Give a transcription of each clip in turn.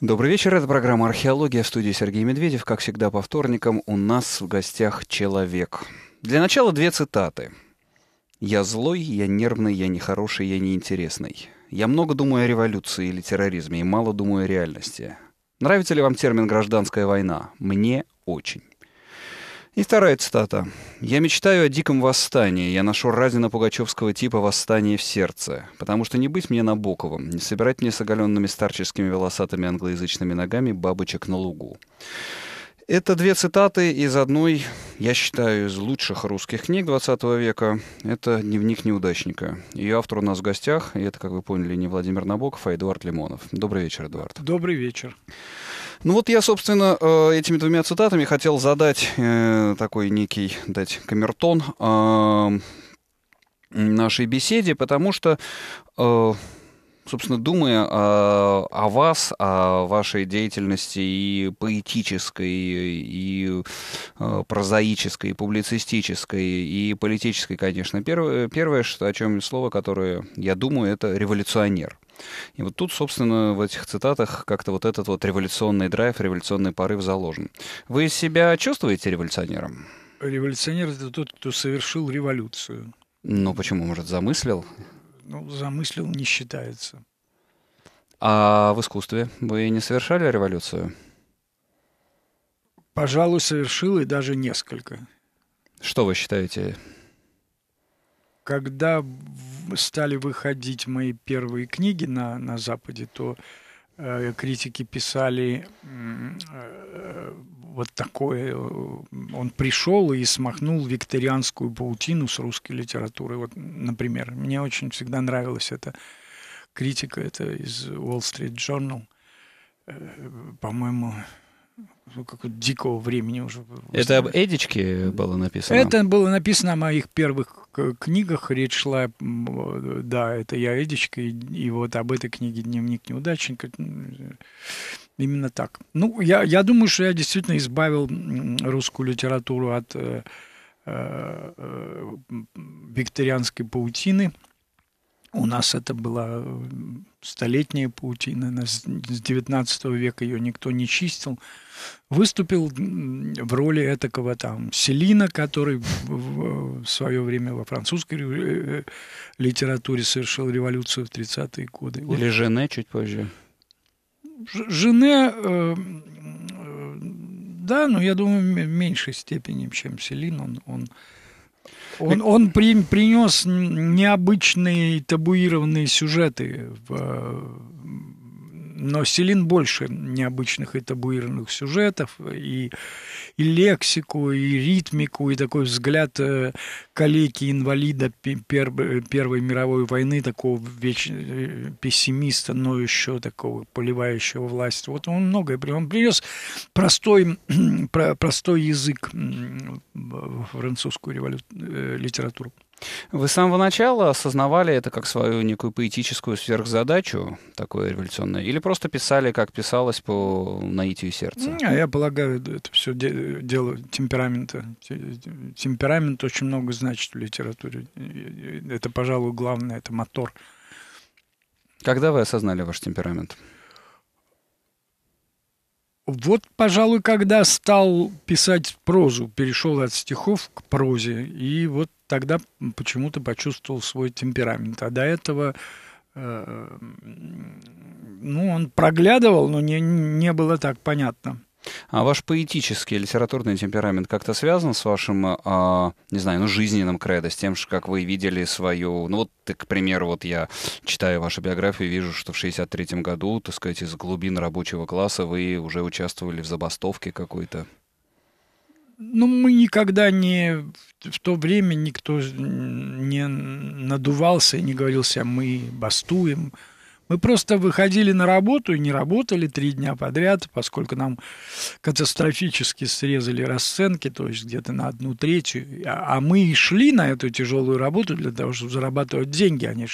Добрый вечер, это программа «Археология» в студии Сергей Медведев. Как всегда, по вторникам у нас в гостях человек. Для начала две цитаты. «Я злой, я нервный, я нехороший, я неинтересный. Я много думаю о революции или терроризме и мало думаю о реальности. Нравится ли вам термин «гражданская война»? Мне очень. И вторая цитата. «Я мечтаю о диком восстании. Я ношу Разина Пугачевского типа восстание в сердце. Потому что не быть мне Набоковым, не собирать мне с оголенными старческими волосатыми англоязычными ногами бабочек на лугу». Это две цитаты из одной, я считаю, из лучших русских книг 20 века. Это «Дневник неудачника». Ее автор у нас в гостях, и это, как вы поняли, не Владимир Набоков, а Эдуард Лимонов. Добрый вечер, Эдуард. Добрый вечер. Ну вот я, собственно, э, этими двумя цитатами хотел задать э, такой некий, дать камертон э, нашей беседе, потому что собственно, думая о, о вас, о вашей деятельности и поэтической, и э, прозаической, и публицистической, и политической, конечно, первое, первое что, о чем слово, которое я думаю, это революционер. И вот тут, собственно, в этих цитатах как-то вот этот вот революционный драйв, революционный порыв заложен. Вы себя чувствуете революционером? Революционер — это тот, кто совершил революцию. Ну, почему? Может, замыслил? Ну, замыслил не считается. А в искусстве вы не совершали революцию? Пожалуй, совершил и даже несколько. Что вы считаете? Когда стали выходить мои первые книги на, на Западе, то критики писали э, вот такое. Э, он пришел и смахнул викторианскую паутину с русской литературы. Вот, например, мне очень всегда нравилась эта критика, это из Wall Street Journal. Э, по-моему, ну, как дикого времени уже. Это об Эдичке было написано? Это было написано о моих первых книгах. Речь шла, да, это я Эдичка, и, и вот об этой книге «Дневник неудачника». Именно так. Ну, я, я думаю, что я действительно избавил русскую литературу от э, э, викторианской паутины – у нас это была столетняя паутина, с XIX века ее никто не чистил. Выступил в роли этакого там Селина, который в свое время во французской э, литературе совершил революцию в 30-е годы. Или Жене чуть позже. Жене, э, э, да, но я думаю, в меньшей степени, чем Селин. Он, он он, он при, принес необычные табуированные сюжеты в, но Селин больше необычных и табуированных сюжетов, и, и лексику, и ритмику, и такой взгляд э, калеки-инвалида пер, Первой мировой войны, такого веч, э, пессимиста, но еще такого поливающего власть. Вот он многое он принес простой, простой язык французскую револю, э, литературу. Вы с самого начала осознавали это как свою некую поэтическую сверхзадачу, такое революционное, или просто писали, как писалось по наитию сердца? Не, я полагаю, это все дело темперамента. Темперамент очень много значит в литературе. Это, пожалуй, главное, это мотор. Когда вы осознали ваш темперамент? Вот, пожалуй, когда стал писать прозу, перешел от стихов к прозе, и вот тогда почему-то почувствовал свой темперамент. А до этого, э, ну, он проглядывал, но не, не было так понятно. А ваш поэтический литературный темперамент как-то связан с вашим, а, не знаю, ну, жизненным кредо, с тем, как вы видели свою... Ну, вот, к примеру, вот я читаю вашу биографию, вижу, что в 63-м году, так сказать, из глубин рабочего класса вы уже участвовали в забастовке какой-то. Ну, мы никогда не... В то время никто не надувался и не говорил себя, мы бастуем. Мы просто выходили на работу и не работали три дня подряд, поскольку нам катастрофически срезали расценки, то есть где-то на одну третью. А, а мы и шли на эту тяжелую работу для того, чтобы зарабатывать деньги. Они,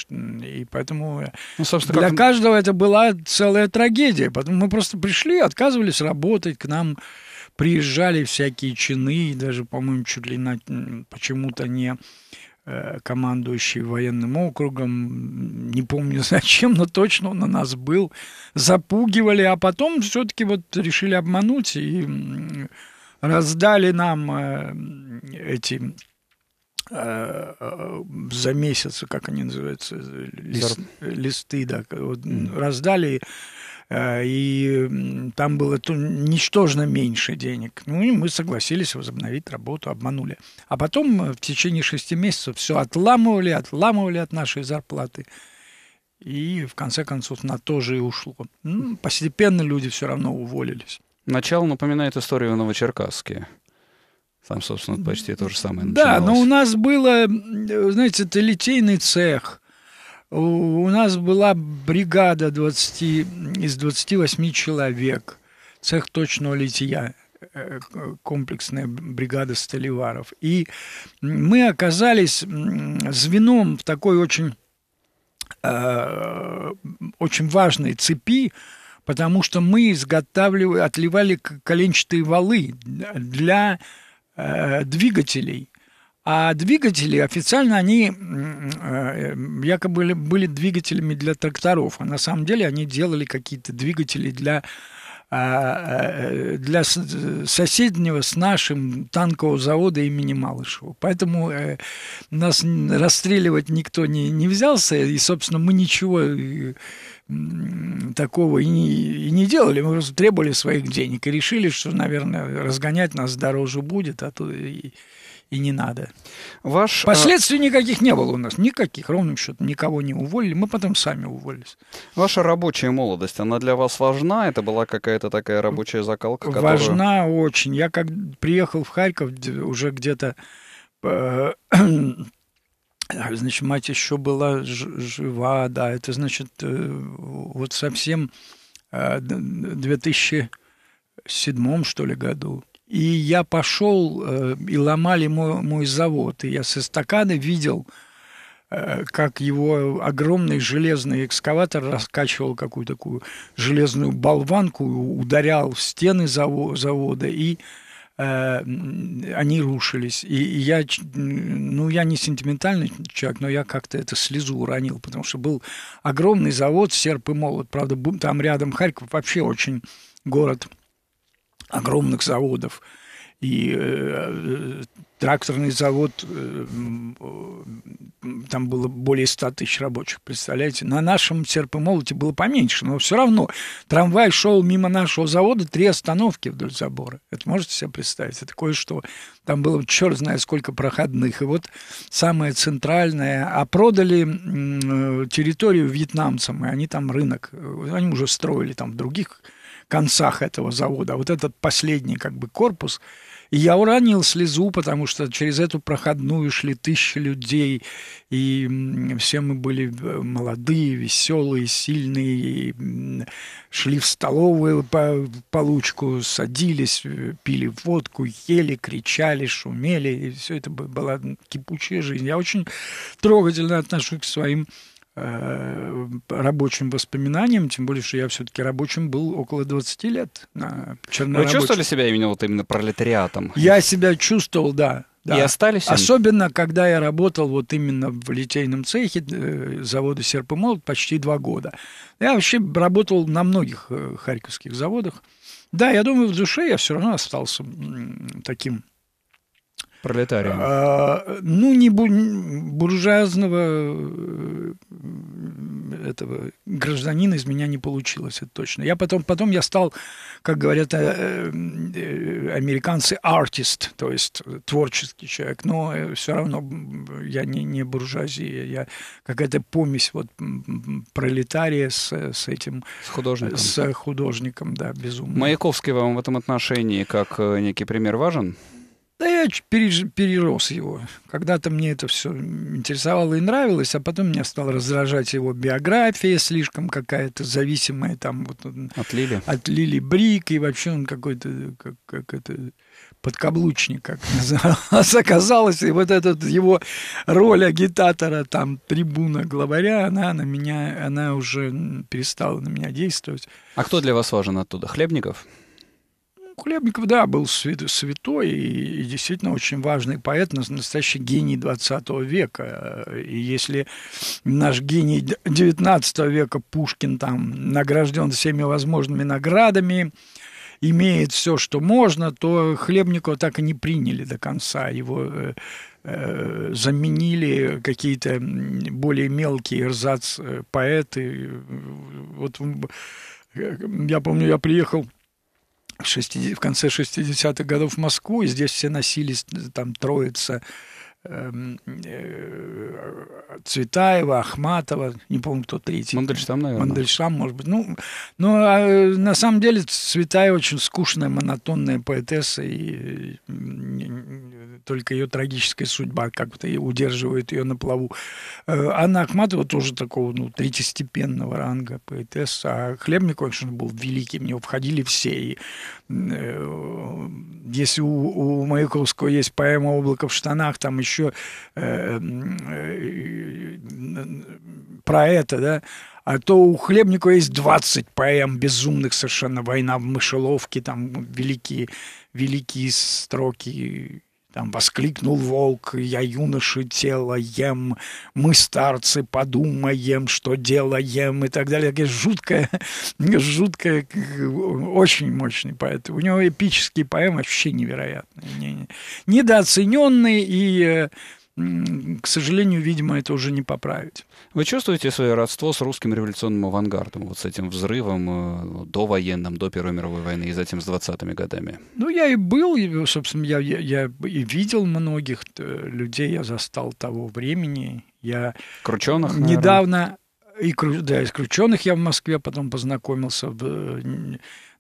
и поэтому ну, собственно, для как... каждого это была целая трагедия. Поэтому мы просто пришли, отказывались работать, к нам приезжали всякие чины, даже, по-моему, чуть ли на, почему-то не э, командующий военным округом, не помню зачем, но точно он у нас был, запугивали, а потом все-таки вот решили обмануть и раздали нам э, эти э, за месяц, как они называются, лист, листы, да, вот, mm. раздали Э, и там было ничтожно меньше денег. Ну и мы согласились возобновить работу, обманули. А потом э, в течение шести месяцев все отламывали, отламывали от нашей зарплаты. И в конце концов на то же и ушло. Ну, постепенно люди все равно уволились. Начало напоминает историю в Новочеркасске. Там, собственно, почти то же самое начиналось. Да, но у нас было, знаете, это литейный цех. У нас была бригада 20, из 28 человек, цех точного литья, э, комплексная бригада столеваров. И мы оказались звеном в такой очень, э, очень важной цепи, потому что мы изготавливали, отливали коленчатые валы для э, двигателей. А двигатели официально они э, якобы были двигателями для тракторов, а на самом деле они делали какие-то двигатели для а, э, для соседнего с нашим танкового завода имени Малышева. Поэтому э, нас расстреливать никто не, не взялся, и, собственно, мы ничего такого и не, и не делали. Мы просто требовали своих денег и решили, что, наверное, разгонять нас дороже будет, а то и, и не надо. Ваш, а, Последствий а... никаких не было у нас, никаких, ровным счетом, никого не уволили, мы потом сами уволились. Ваша рабочая молодость, она для вас важна? Это была какая-то такая рабочая закалка? Которую... Важна очень. Я как приехал в Харьков уже где-то э, значит, мать еще была жива, да, это значит, э, вот совсем э, в 2007, что ли, году. И я пошел, э, и ломали мой, мой завод. И я со стакана видел, э, как его огромный железный экскаватор раскачивал какую-то такую железную болванку, ударял в стены завода, и э, они рушились. И я, ну, я не сентиментальный человек, но я как-то это слезу уронил, потому что был огромный завод «Серп и молот». Правда, там рядом Харьков вообще очень город – огромных заводов. И э, тракторный завод, э, там было более 100 тысяч рабочих, представляете? На нашем серп молоте было поменьше, но все равно трамвай шел мимо нашего завода, три остановки вдоль забора. Это можете себе представить? Это кое-что. Там было черт знает сколько проходных. И вот самое центральное. А продали э, территорию вьетнамцам, и они там рынок, э, они уже строили там в других концах этого завода. Вот этот последний как бы корпус. И я уронил слезу, потому что через эту проходную шли тысячи людей, и все мы были э, молодые, веселые, сильные, и шли в столовую по получку, садились, э, пили водку, ели, кричали, шумели, и все это была кипучая жизнь. Я очень трогательно отношусь к своим рабочим воспоминаниям, тем более, что я все-таки рабочим был около 20 лет. Вы чувствовали себя именно вот именно пролетариатом? Я себя чувствовал, да. Да. И остались они? Особенно, когда я работал вот именно в литейном цехе э, завода «Серп и молот» почти два года. Я вообще работал на многих э, харьковских заводах. Да, я думаю, в душе я все равно остался таким Пролетарием. А, ну, не буржуазного э, этого гражданина из меня не получилось, это точно. Я потом, потом я стал, как говорят э, э, американцы, артист, то есть творческий человек, но все равно я не, не буржуазия, я какая-то помесь вот пролетария с, с этим... С художником. С художником, да, безумно. Маяковский вам в этом отношении как некий пример важен? Да я перерос его. Когда-то мне это все интересовало и нравилось, а потом меня стало раздражать его биография слишком какая-то зависимая там вот от Лили, от Лили Брик и вообще он какой-то как, как это подкаблучник, как оказалось, и вот эта его роль агитатора, там, трибуна главаря, она на меня, она уже перестала на меня действовать. А кто для вас важен оттуда? Хлебников? Хлебников, да, был святой и, и действительно очень важный поэт, настоящий гений 20 века. И если наш гений 19 века Пушкин там награжден всеми возможными наградами, имеет все, что можно, то Хлебникова так и не приняли до конца. Его э, э, заменили какие-то более мелкие эрзац э, поэты. Вот я помню, я приехал 60, в конце 60-х годов в Москву, и здесь все носились, там, Троица, Цветаева, Ахматова, не помню, кто третий. Мандельштам, наверное. Мандельштам, может быть. Ну, но ну, а, э, на самом деле Цветаева очень скучная, монотонная поэтесса, и только ее трагическая судьба как-то удерживает ее на плаву. Э, Анна Ахматова тоже такого, ну, третьестепенного ранга поэтесса, а Хлебников, конечно, был великий, в него входили все. И, если у, у Маяковского есть поэма «Облако в штанах», там еще еще э, э, про это, да, а то у Хлебникова есть 20 поэм безумных совершенно «Война в мышеловке», там великие, великие строки там воскликнул волк, я юноши тело ем, мы старцы подумаем, что делаем и так далее. Такая жуткая, жуткая, очень мощный поэт. У него эпические поэмы вообще невероятные, недооцененные и э, к сожалению, видимо, это уже не поправить. Вы чувствуете свое родство с русским революционным авангардом, вот с этим взрывом э, до военным, до Первой мировой войны и затем с 20-ми годами? Ну, я и был, и, собственно, я, я, я и видел многих э, людей, я застал того времени. Я Крученых, Недавно, и, да, из Крученых я в Москве потом познакомился в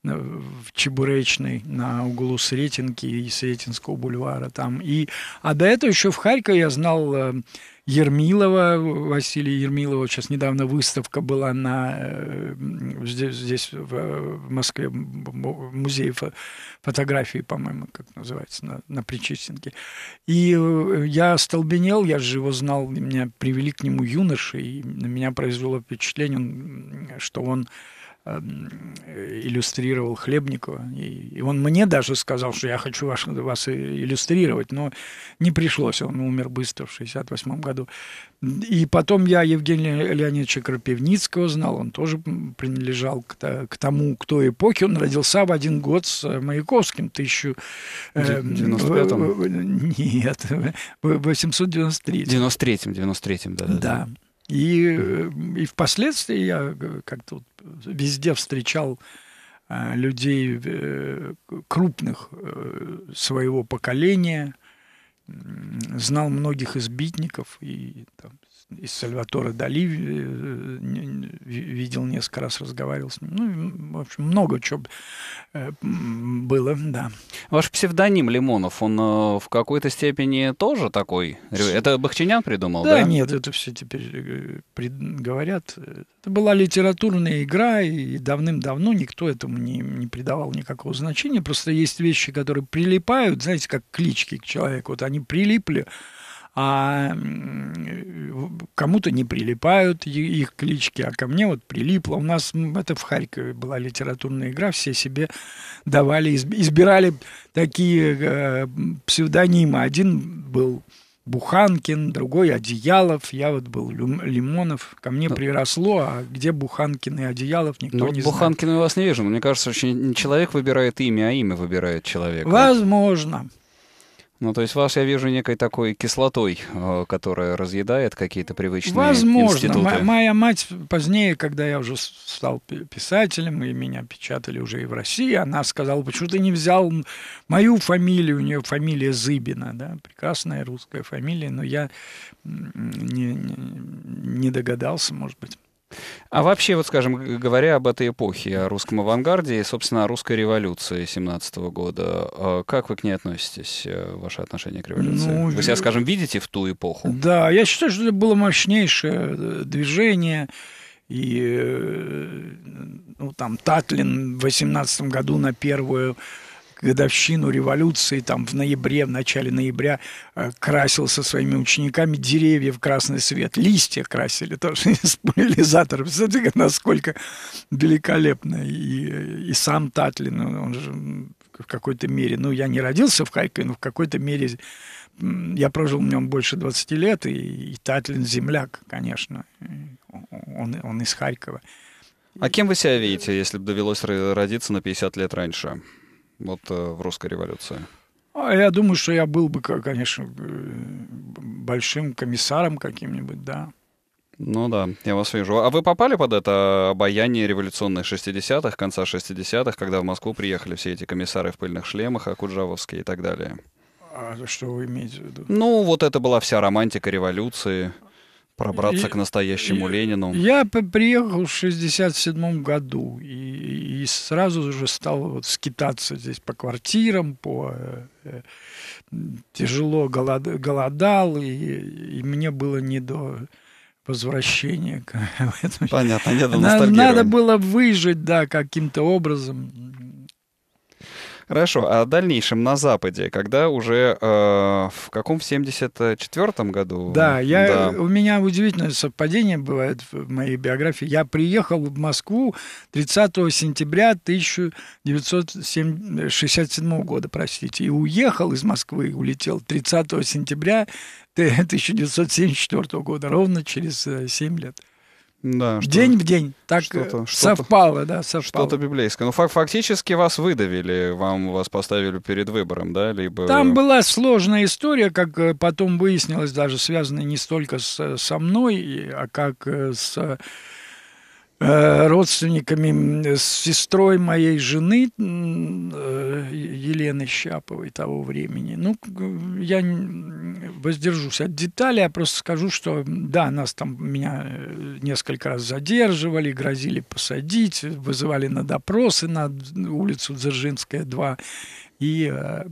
в Чебуречной на углу Сретенки и Сретенского бульвара там. И, а до этого еще в Харькове я знал э, Ермилова, Василия Ермилова. Сейчас недавно выставка была на, э, здесь, здесь в Москве, в музее фотографии, по-моему, как называется, на, на Причистенке. И э, я остолбенел, я же его знал, меня привели к нему юноши, и на меня произвело впечатление, что он иллюстрировал Хлебникова. И, он мне даже сказал, что я хочу вас, вас иллюстрировать, но не пришлось, он умер быстро в 68 году. И потом я Евгения Леонидовича Крапивницкого знал, он тоже принадлежал к, к тому, к той эпохе. Он родился в один год с Маяковским, тысячу... Э, 95-м? Нет, в 893 93-м, 93-м, да. Да. да. И, э, и впоследствии я э, как-то везде встречал э, людей крупных своего поколения, знал многих избитников и там, из Сальватора Дали э, видел несколько раз, разговаривал с ним. Ну, в общем, много чего э, было, да. Ваш псевдоним Лимонов, он э, в какой-то степени тоже такой? Это Бахчинян придумал, да? Да, нет, это все теперь говорят. Это была литературная игра, и давным-давно никто этому не, не придавал никакого значения. Просто есть вещи, которые прилипают, знаете, как клички к человеку. Вот они прилипли, а кому-то не прилипают их клички, а ко мне вот прилипло. У нас это в Харькове была литературная игра, все себе давали, избирали такие э, псевдонимы. Один был Буханкин, другой Одеялов, я вот был Лимонов. Ко мне ну, приросло, а где Буханкин и Одеялов, никто ну, не знает. Буханкина у вас не вижу, но мне кажется, что не человек выбирает имя, а имя выбирает человек. Возможно. Ну, то есть вас я вижу некой такой кислотой, э, которая разъедает какие-то привычные Возможно. институты. М- моя мать позднее, когда я уже стал писателем, и меня печатали уже и в России, она сказала, почему ты не взял мою фамилию, у нее фамилия Зыбина, да, прекрасная русская фамилия, но я не, не догадался, может быть. А вообще, вот скажем, говоря об этой эпохе, о русском авангарде и, собственно, о русской революции 17 года, а как вы к ней относитесь, э, ваше отношение к революции? Ну, вы себя, скажем, видите в ту эпоху? Да, я считаю, что это было мощнейшее э, движение, и э, ну, там Татлин в 18 году на первую годовщину революции, там в ноябре, в начале ноября э, красил со своими учениками деревья в красный свет, листья красили тоже из пуляризаторов. Смотрите, насколько великолепно. И, и сам Татлин, он же в какой-то мере, ну, я не родился в Харькове, но в какой-то мере я прожил в нем больше 20 лет, и, и Татлин земляк, конечно, он, он из Харькова. А кем вы себя видите, если бы довелось родиться на 50 лет раньше, вот э, в русской революции? А я думаю, что я был бы, конечно, э, большим комиссаром каким-нибудь, да. Ну да, я вас вижу. А вы попали под это обаяние революционных 60-х, конца 60-х, когда в Москву приехали все эти комиссары в пыльных шлемах, Акуджавовские и так далее? А что вы имеете в виду? Ну, вот это была вся романтика революции, пробраться и, к настоящему и, Ленину. Я приехал в 67 году и, и сразу же стал вот скитаться здесь по квартирам, по э, тяжело голод, голодал, и, и мне было не до возвращения. Понятно, не до надо было выжить, да, каким-то образом. Хорошо, а в дальнейшем на Западе, когда уже э, в каком, в 74-м году? Да, я, да, у меня удивительное совпадение бывает в моей биографии. Я приехал в Москву 30 сентября 1967 года, простите, и уехал из Москвы, улетел 30 сентября 1974 года, ровно через 7 э, лет. Да, день что, в день. Так что совпало, да, совпало. Что-то библейское. Ну, фактически вас выдавили, вам вас поставили перед выбором, да, либо... Там была сложная история, как э, потом выяснилось, даже связанная не столько с, со мной, а как э, с Э, родственниками, с сестрой моей жены э, Елены Щаповой того времени. Ну, я воздержусь от деталей, я просто скажу, что да, нас там, меня э, несколько раз задерживали, грозили посадить, вызывали на допросы на улицу Дзержинская, 2, и э,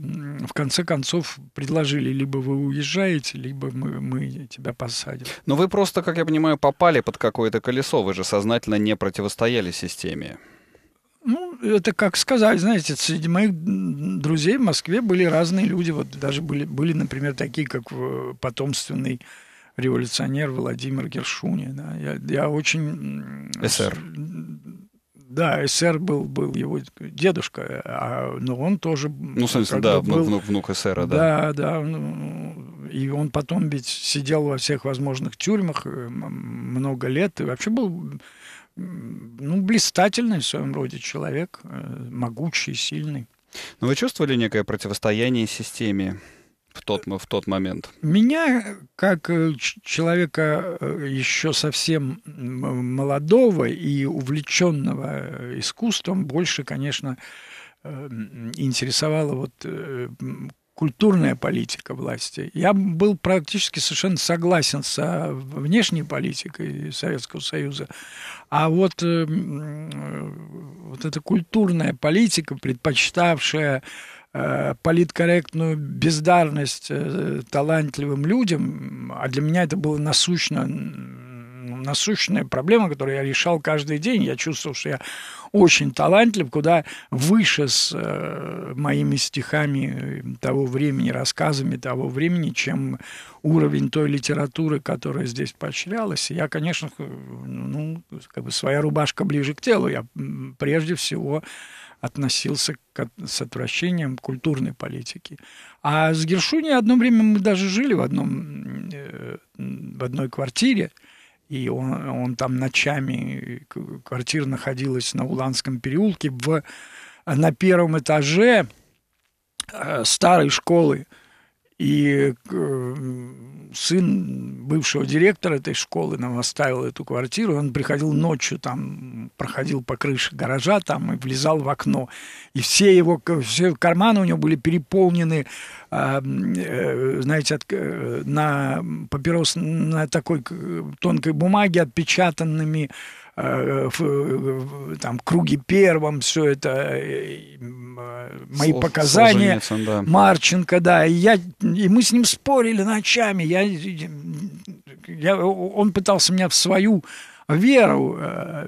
в конце концов предложили, либо вы уезжаете, либо мы, мы тебя посадим. Но вы просто, как я понимаю, попали под какое-то колесо, вы же сознательно не противостояли системе. Ну, это как сказать, знаете, среди моих друзей в Москве были разные люди. Вот даже были, были например, такие, как э, потомственный революционер Владимир Гершуни. Да. Я, я очень... СР. Да, СССР был, был его дедушка, а, но он тоже... Ну, в смысле, да, был, внук, внук СССР, да. Да, да. Ну, и он потом ведь сидел во всех возможных тюрьмах э, много лет, и вообще был ну, блистательный в своем роде человек, э, могучий, сильный. Но вы чувствовали некое противостояние системе? В тот, в тот момент? Меня, как э, человека э, еще совсем молодого и увлеченного э, искусством, больше, конечно, интересовала вот культурная политика власти. Я был практически совершенно согласен со внешней политикой Советского Союза, а вот, вот эта культурная политика, предпочитавшая политкорректную бездарность э, талантливым людям, а для меня это было насущно, насущная проблема, которую я решал каждый день. Я чувствовал, что я очень талантлив, куда выше с э, моими стихами того времени, рассказами того времени, чем уровень той литературы, которая здесь поощрялась. я, конечно, ну, как бы своя рубашка ближе к телу. Я прежде всего относился к, с отвращением к культурной политике. А с Гершуни одно время мы даже жили в, одном, э, в одной квартире, и он, он там ночами, квартира находилась на Уланском переулке, в, на первом этаже э, старой школы. И э, сын бывшего директора этой школы нам оставил эту квартиру. Он приходил ночью, там, проходил по крыше гаража там и влезал в окно. И все его все карманы у него были переполнены, а, э, знаете, э, на папирос, на такой тонкой бумаге отпечатанными Э, там, круги первом, все это, э, мои Слов, показания, да. Марченко, да, и, я, и мы с ним спорили ночами, я, я, он пытался меня в свою веру э,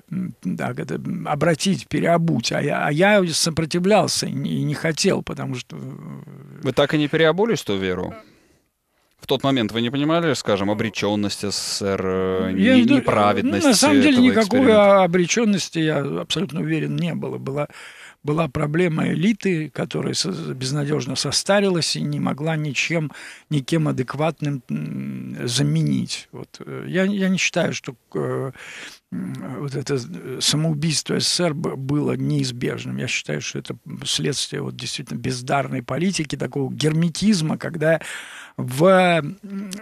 так, это, обратить, переобуть, а я, а я сопротивлялся и не, хотел, потому что... Вы так и не переобулись в ту веру? В тот момент вы не понимали, скажем, обреченности СССР, э, я не, неправедности? Ну, на самом деле никакой обреченности, я абсолютно уверен, не было. Была была проблема элиты, которая безнадежно состарилась и не могла ничем, никем адекватным заменить. Вот. Э, я, я не считаю, что э, вот это самоубийство СССР было неизбежным. Я считаю, что это следствие вот действительно бездарной политики, такого герметизма, когда в, э,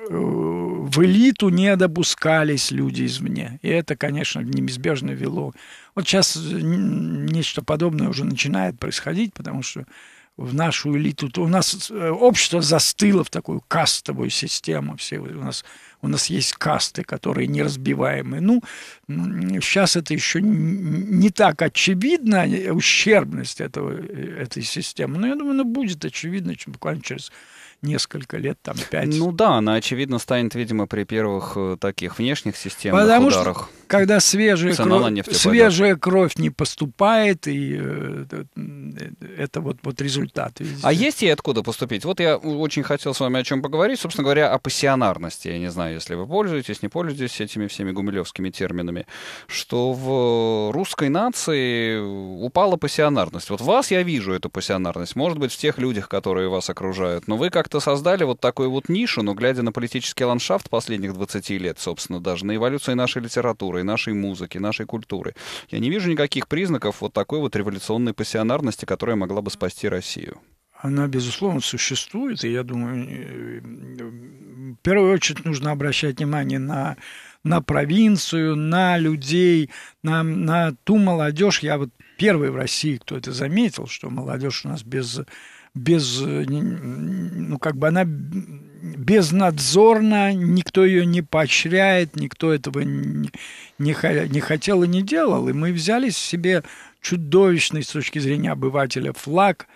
в элиту не допускались люди извне. И это, конечно, неизбежно вело. Вот сейчас нечто подобное уже начинает происходить, потому что в нашу элиту, у нас э, общество застыло в такую кастовую систему. Все, у, нас, у нас есть касты, которые неразбиваемые. Ну, сейчас это еще не так очевидно, ущербность этого, э, этой системы. Но я думаю, она будет очевидно буквально через несколько лет, там, пять. Ну да, она, очевидно, станет, видимо, при первых э, таких внешних системных Потому ударах. Что, когда свежая, кровь, свежая кровь не поступает, и э, это вот, вот результат. Видите? А есть ей откуда поступить? Вот я очень хотел с вами о чем поговорить, собственно говоря, о пассионарности. Я не знаю, если вы пользуетесь, не пользуетесь этими всеми гумилевскими терминами, что в русской нации упала пассионарность. Вот вас я вижу эту пассионарность. Может быть, в тех людях, которые вас окружают, но вы как как-то создали вот такую вот нишу, но глядя на политический ландшафт последних 20 лет, собственно, даже на эволюции нашей литературы, и нашей музыки, нашей культуры, я не вижу никаких признаков вот такой вот революционной пассионарности, которая могла бы спасти Россию. Она, безусловно, существует, и я думаю, э, в первую очередь нужно обращать внимание на на провинцию, на людей, на, на ту молодежь. Я вот первый в России, кто это заметил, что молодежь у нас без без, э, ну, как бы она безнадзорна, никто ее не поощряет, никто этого не, не, хотел и не делал. И мы взяли себе чудовищный с точки зрения обывателя флаг,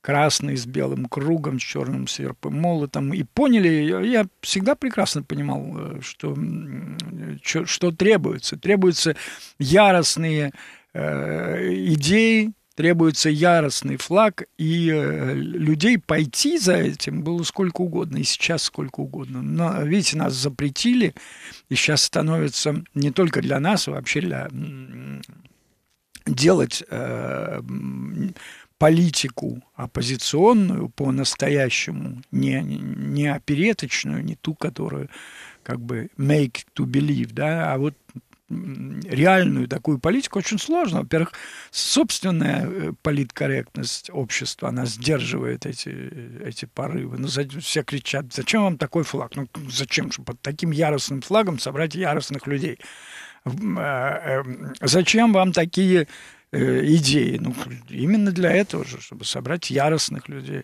красный с белым кругом, с черным серпом молотом, и поняли, я всегда прекрасно понимал, э, что, что требуется. Требуются яростные э, идеи, требуется яростный флаг, и э, людей пойти за этим было сколько угодно, и сейчас сколько угодно. Но, видите, нас запретили, и сейчас становится не только для нас, а вообще для делать э, политику оппозиционную по-настоящему, не, не опереточную, не ту, которую как бы make to believe, да, а вот реальную такую политику очень сложно. Во-первых, собственная э, политкорректность общества, она сдерживает эти, эти порывы. Ну, все кричат, зачем вам такой флаг? Ну, зачем же под таким яростным флагом собрать яростных людей? Э, э, зачем вам такие идеи. Ну, именно для этого же, чтобы собрать яростных людей.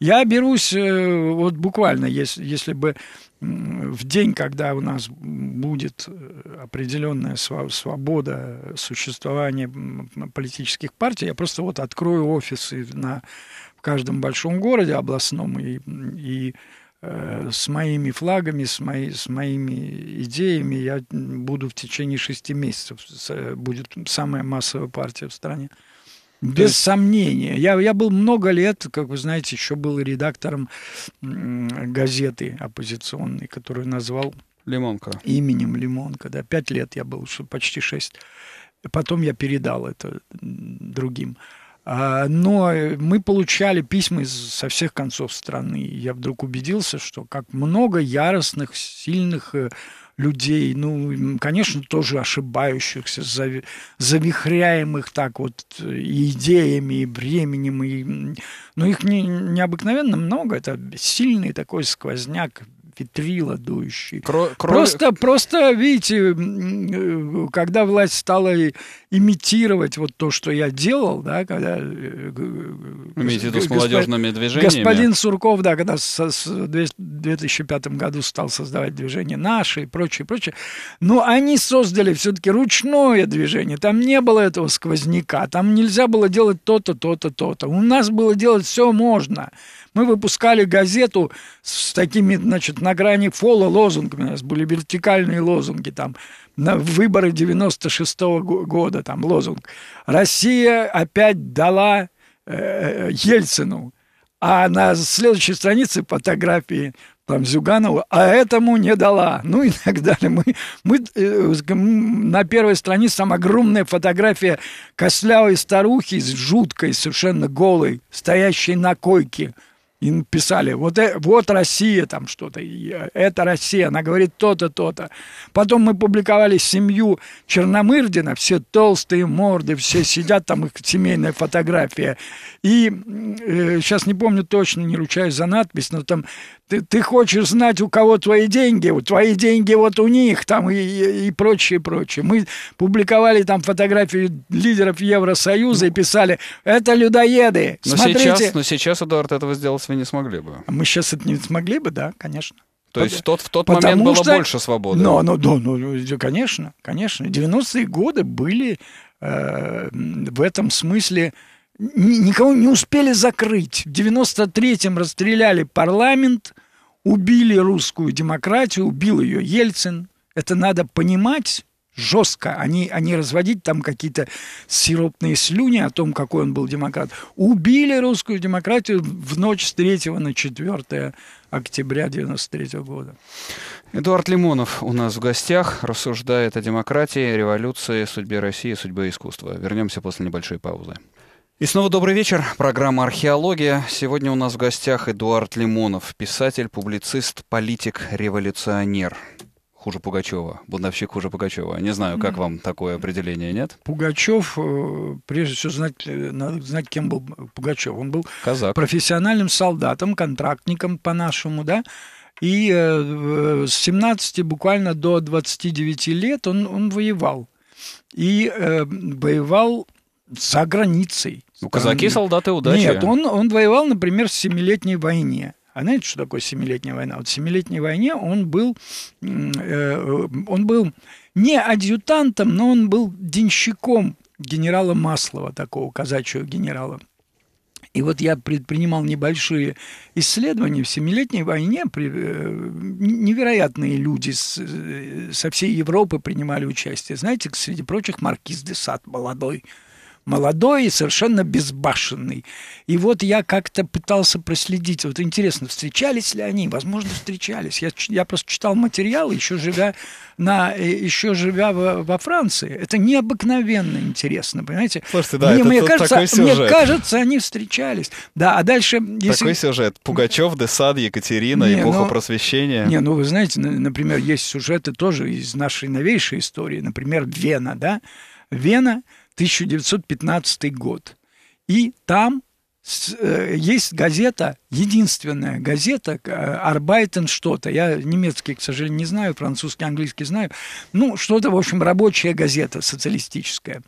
Я берусь, вот буквально, если, если бы в день, когда у нас будет э, определенная свобода существования политических партий, я просто вот открою офисы на, в каждом большом городе областном и, и э, с моими флагами, с, мои, с моими идеями я буду в течение шести месяцев. Будет самая массовая партия в стране. Без есть... сомнения. Я, я был много лет, как вы знаете, еще был редактором газеты оппозиционной, которую назвал Лимонка. Именем Лимонка, да. Пять лет я был, почти шесть. Потом я передал это другим. А, но мы получали письма из, со всех концов страны. Я вдруг убедился, что как много яростных, сильных э, людей, ну, конечно, тоже ошибающихся, завихряемых так вот и идеями, и временем, и... но их не, необыкновенно много, это сильный такой сквозняк ветрила дующий. Кро крови... Просто, просто, видите, э, когда власть стала имитировать вот то, что я делал, да, когда... Э, Имеете в виду с молодежными движениями? Господин Сурков, да, когда в 2005 году стал создавать движение «Наши» и прочее, прочее, но они создали все-таки ручное движение, там не было этого сквозняка, там нельзя было делать то-то, то-то, то-то. У нас было делать все можно. Мы выпускали газету с такими, значит, на грани фола лозунгами. У нас были вертикальные лозунги там. На выборы 96 -го года там лозунг. Россия опять дала э, Ельцину. А на следующей странице фотографии там Зюганову, а этому не дала. Ну и так далее. Мы, мы, э, на первой странице там огромная фотография кослявой старухи жуткой, совершенно голой, стоящей на койке и писали, вот, э, вот Россия там что-то, э, это Россия, она говорит то-то, то-то. Потом мы публиковали семью Черномырдина, все толстые морды, все сидят, там их семейная фотография. И э, сейчас не помню точно, не ручаюсь за надпись, но там ты, ты хочешь знать, у кого твои деньги, твои деньги вот у них, там и, и, и прочее, прочее. Мы публиковали там фотографии лидеров Евросоюза и писали, это людоеды, но смотрите. Сейчас, но сейчас, Эдуард, этого сделать вы не смогли бы. А мы сейчас это не смогли бы, да, конечно. То есть в тот, в тот момент было что... больше свободы? Ну, ну, ну, ну, конечно, конечно. 90-е годы были э, в этом смысле никого не успели закрыть. В 93-м расстреляли парламент, убили русскую демократию, убил ее Ельцин. Это надо понимать жестко, они, они разводить там какие-то сиропные слюни о том, какой он был демократ. Убили русскую демократию в ночь с 3 на 4 октября 93 года. Эдуард Лимонов у нас в гостях рассуждает о демократии, революции, судьбе России, судьбе искусства. Вернемся после небольшой паузы. И снова добрый вечер. Программа «Археология». Сегодня у нас в гостях Эдуард Лимонов, писатель, публицист, политик, революционер. Хуже Пугачева. Бунтовщик хуже Пугачева. Не знаю, как вам такое определение, нет? Пугачев, э, прежде всего, знать, э, надо знать, кем был Пугачев. Он был Казак. профессиональным солдатом, контрактником по-нашему, да. И э, с 17 буквально до 29 лет он, он воевал. И э, воевал за границей. Ну, казаки солдаты удачи. Нет, он, он воевал, например, в Семилетней войне. А знаете, что такое Семилетняя война? Вот в Семилетней войне он был, э, он был не адъютантом, но он был денщиком генерала Маслова, такого казачьего генерала. И вот я предпринимал небольшие исследования в Семилетней войне. Э, невероятные люди э, со всей Европы принимали участие. Знаете, среди прочих маркиз де Сад, молодой молодой и совершенно безбашенный. И вот я как-то пытался проследить. Вот интересно, встречались ли они? Возможно, встречались. Я, я просто читал материалы, еще живя, на, э, еще живя во, во Франции. Это необыкновенно интересно, понимаете? Слушайте, да, мне, это мне, кажется, такой сюжет. мне кажется, они встречались. Да, а дальше... Если... Такой сюжет. Пугачев, Десад, Екатерина, не, эпоха ну, просвещения. Не, ну вы знаете, например, есть сюжеты тоже из нашей новейшей истории. Например, Вена, да? Вена 1915 год. И там э, есть газета, единственная газета, Арбайтен что-то. Я немецкий, к сожалению, не знаю, французский, английский знаю. Ну, что-то, в общем, рабочая газета социалистическая,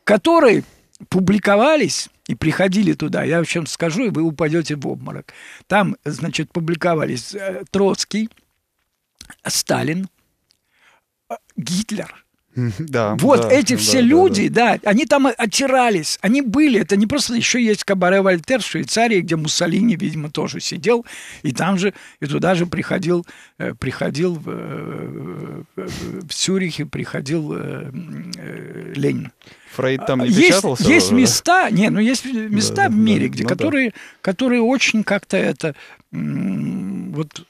в которой публиковались и приходили туда, я в чем скажу, и вы упадете в обморок. Там, значит, публиковались э, Троцкий, Сталин, э, Гитлер, да, вот да, эти все да, люди, да, да. они там оттирались, они были, это не просто, еще есть Кабаре Вольтер в Швейцарии, где Муссолини, видимо, тоже сидел, и там же, и туда же приходил, э, приходил в, э, в Цюрихе, приходил э, Ленин. Фрейд там не есть, печатался? Есть уже, места, не, ну есть места да, в мире, да, где, ну, которые, да. которые очень как-то это, вот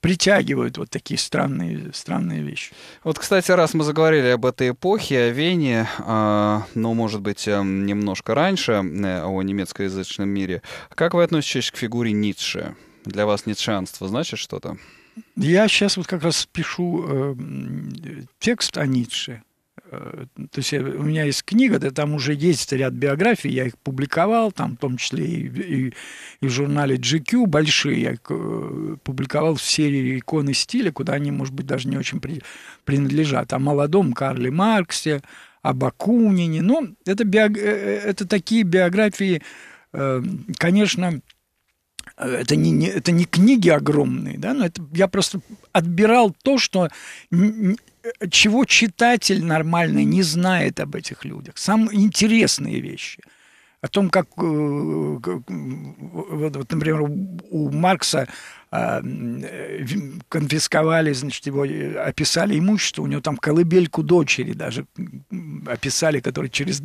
притягивают вот такие странные, странные вещи. Вот, кстати, раз мы заговорили об этой эпохе, о Вене, э, ну, может быть, э, немножко раньше, э, о немецкоязычном мире, как вы относитесь к фигуре Ницше? Для вас ницшеанство значит что-то? Я сейчас вот как раз пишу э, текст о Ницше. Э, то есть у меня есть книга, да, там уже есть ряд биографий, я их публиковал, там в том числе и, и, и в журнале GQ большие, я э, публиковал в серии «Иконы стиля», куда они, может быть, даже не очень при, принадлежат. О молодом Карле Марксе, о Бакунине. Ну, это, биог... Э, это такие биографии, конечно, это не, не, это не книги огромные, да, но это я просто отбирал то, что чего читатель нормальный не знает об этих людях. Самые интересные вещи. о том, как, э, вот, например, у Маркса конфисковали, значит, его э, описали имущество, у него там колыбельку дочери даже описали, которая через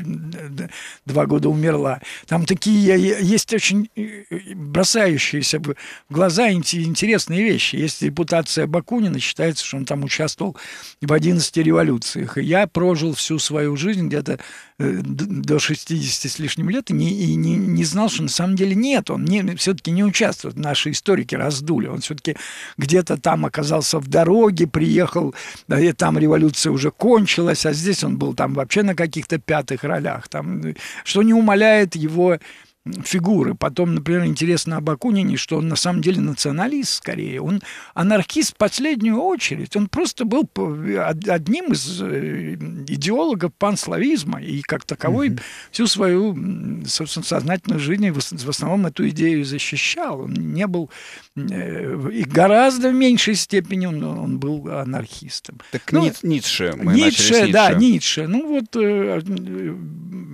два года умерла. Там такие есть очень э, бросающиеся в глаза интересные вещи. Есть репутация Бакунина, считается, что он там участвовал в 11 революциях. И я прожил всю свою жизнь где-то э, до 60 с лишним лет и не, и не, не знал, что на самом деле нет, он не, все-таки не участвует. Наши историки раздули Дуля. Он все-таки где-то там оказался в дороге, приехал, и там революция уже кончилась, а здесь он был там вообще на каких-то пятых ролях. Там, что не умаляет его фигуры. Потом, например, интересно об Акунине, что он на самом деле националист скорее. Он анархист в последнюю очередь. Он просто был одним из э, идеологов панславизма и как таковой mm-hmm. всю свою собственно, сознательную жизнь в основном эту идею защищал. Он не был э, и гораздо в меньшей степени он, он был анархистом. Так ну, Ницше. Мы Ницше, Ницше, да, Ницше. Ну вот э,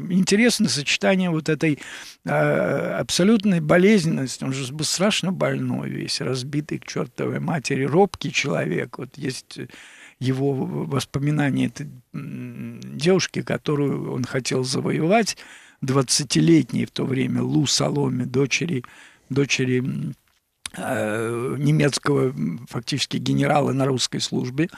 интересное сочетание вот этой Э, абсолютной болезненности, он же был страшно больной весь, разбитый к чертовой матери, робкий человек. Вот есть его воспоминания этой девушки, которую он хотел завоевать, 20-летней в то время Лу Соломе, дочери, дочери э, немецкого фактически генерала на русской службе.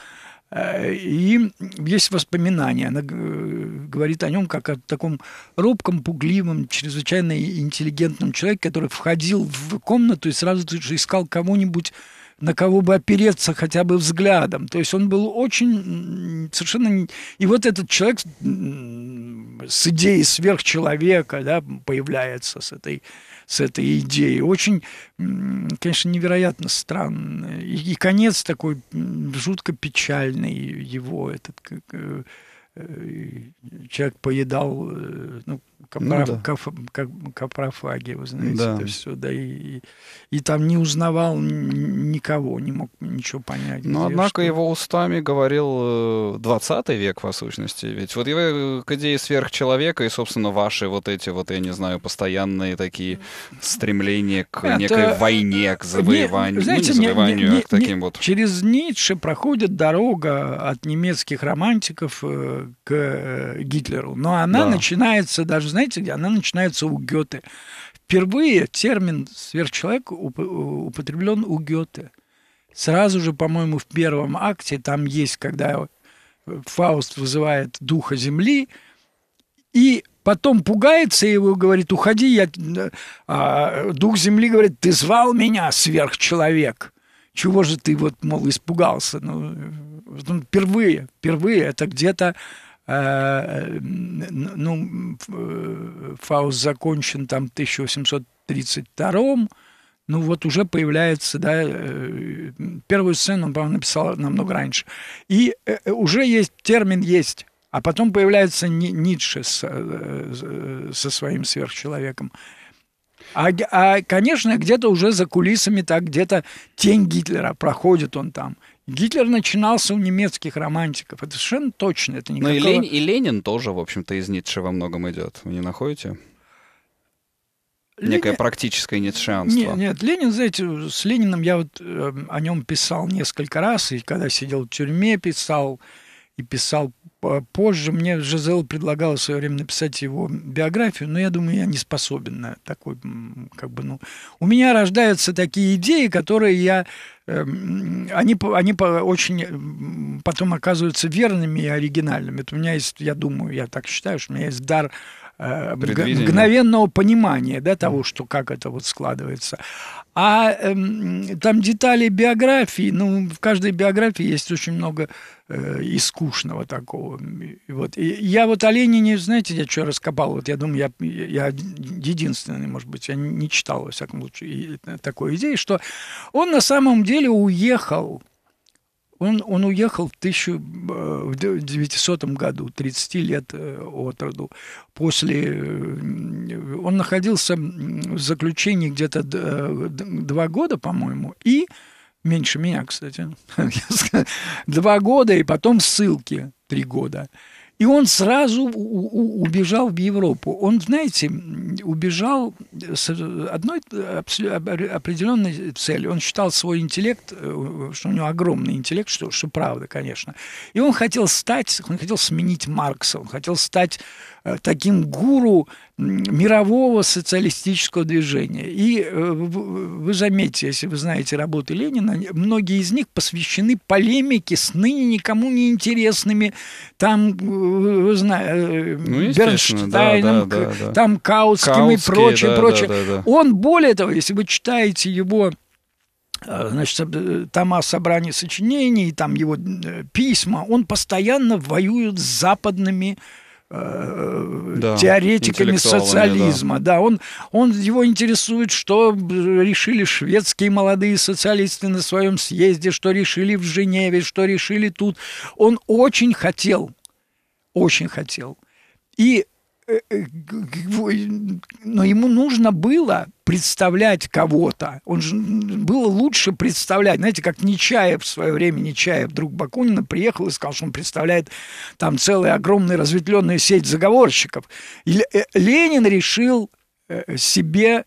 Э, и есть воспоминания. Она говорит о нем как о таком робком, пугливом, чрезвычайно интеллигентном человеке, который входил в комнату и сразу же искал кого-нибудь на кого бы опереться хотя бы взглядом. То есть он был очень совершенно... И вот этот человек с идеей сверхчеловека да, появляется с этой с этой идеей. Очень, конечно, невероятно странно. И, и конец такой жутко печальный его, этот как, э, э, человек поедал, э, ну, капра, ну, да. каф, капрофаги, вы знаете, да. это все, да, и, и там не узнавал никого, не мог ничего понять. Но, однако, что... его устами говорил 20 век, по сущности, ведь вот его к идее сверхчеловека и, собственно, ваши вот эти вот, я не знаю, постоянные такие стремления к это... некой войне, к завоеванию, не, знаете, ну, не завоеванию, не, не, а к таким не, вот... Через Ницше проходит дорога от немецких романтиков э, к э, Гитлеру, но она да. начинается даже, знаете, где? Она начинается у Гёте. Впервые термин «сверхчеловек» употреблен у Гёте. Сразу же, по-моему, в первом акте там есть, когда Фауст вызывает духа земли, и потом пугается его говорит, уходи, я... А, дух земли говорит, ты звал меня, сверхчеловек. Чего же ты вот, мол, испугался? Ну, впервые, впервые это где-то Э, ну, э, Фауст закончен там в 1832 ну вот уже появляется, да, э, первую сцену он, по-моему, написал намного раньше. И уже есть, термин есть, а потом появляется Ницше с, со своим сверхчеловеком. А, а, конечно, где-то уже за кулисами так, где-то тень Гитлера проходит он там. Гитлер начинался у немецких романтиков. Это совершенно точно. Это никакого... Ну и, Лен... и Ленин тоже, в общем-то, из Ницше во многом идет. Вы не находите? Ленин... Некое практическое ницшеанство. Нет, нет, Ленин, знаете, с Лениным я вот э, о нем писал несколько раз, и когда сидел в тюрьме, писал, и писал позже. Мне Жизел предлагала в свое время написать его биографию, но я думаю, я не способен на такой, как бы, ну... У меня рождаются такие идеи, которые я Эм, они, они очень потом оказываются верными и оригинальными. Это у меня есть, я думаю, я так считаю, что у меня есть дар э, мгновенного понимания да, того, что как это вот складывается. А э, там детали биографии, ну, в каждой биографии есть очень много э, и такого. И вот. И я вот о Ленине, знаете, я что раскопал? Вот я думаю, я, я единственный, может быть, я не читал, во всяком случае, такой идеи, что он на самом деле уехал он, он уехал в 1900 году, 30 лет э, от роду. После... Э, он находился в заключении где-то два года, по-моему, и меньше меня, кстати, два года, и потом ссылки три года. И он сразу убежал в Европу. Он, знаете, убежал с одной определенной целью. Он считал свой интеллект, э, что у него огромный интеллект, что, что правда, конечно. И он хотел стать, он хотел сменить Маркса, он хотел стать Э, таким гуру мирового социалистического движения. И э, вы заметите, если вы знаете работы Ленина, многие из них посвящены полемике с ныне никому не интересными, там, э, знаете, ну, Бернштейном, да, да, да, там Каутским Каутский, и прочее, да, прочее. Да, да, да. Он, более того, если вы читаете его значит, тома собрания сочинений, там его письма, он постоянно воюет с западными Э, да, теоретиками социализма. Да. да, он, он его интересует, что решили шведские молодые социалисты на своем съезде, что решили в Женеве, что решили тут. Он очень хотел, очень хотел. И Э, э, но ему нужно было представлять кого-то. Он же было лучше представлять. Знаете, как Нечаев в свое время, Нечаев, друг Бакунина, приехал и сказал, что он представляет там целую огромную разветвленную сеть заговорщиков. И э, Ленин решил себе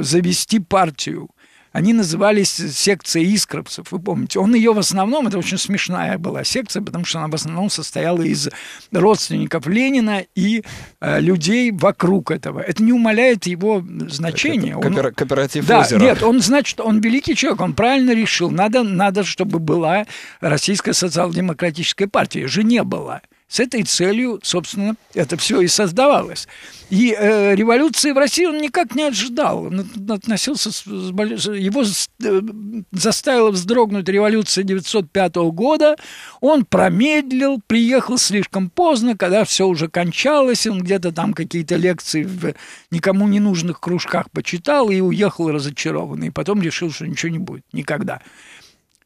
завести партию – они назывались секция искровцев, вы помните. Он ее в основном, это очень смешная была секция, потому что она в основном состояла из родственников Ленина и э, людей вокруг этого. Это не умаляет его значения. Коопер... Он... Кооператив да, озера. Нет, он, значит, он великий человек, он правильно решил. Надо, надо, чтобы была Российская социал-демократическая партия. Же не было. С этой целью, собственно, это все и создавалось. И э, революции в России он никак не ожидал. Он относился с, с, его э, заставила вздрогнуть революция 905 года. Он промедлил, приехал слишком поздно, когда все уже кончалось. Он где-то там какие-то лекции в никому не нужных кружках почитал и уехал разочарованный. Потом решил, что ничего не будет никогда.